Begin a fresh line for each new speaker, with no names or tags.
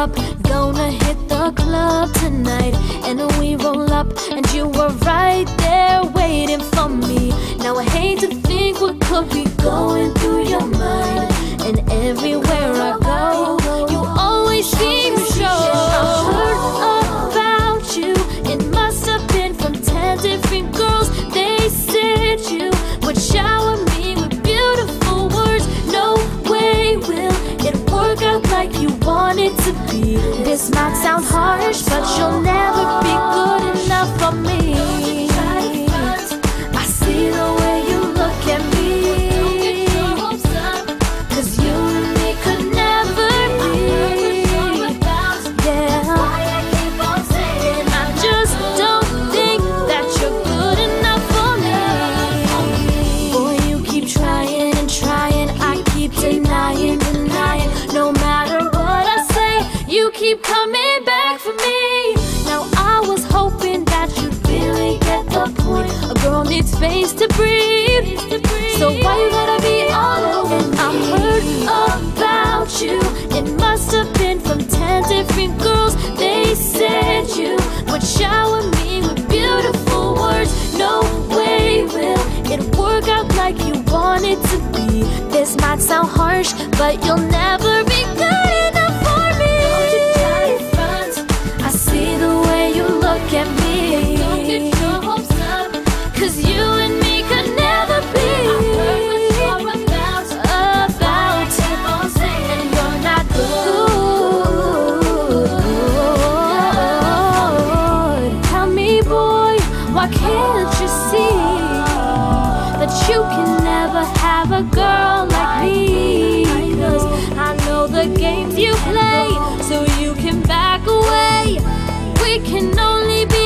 up, gonna hit the club tonight. And we roll up, and you were right to be. This might sound harsh, but you'll never be good enough for me. Lord, shower me with beautiful words. No way will it work out like you want it to be. This might sound harsh, but you'll never regret. Why can't you see that you can never have a girl like me? Cause I know the games you play, so you can back away. We can only be.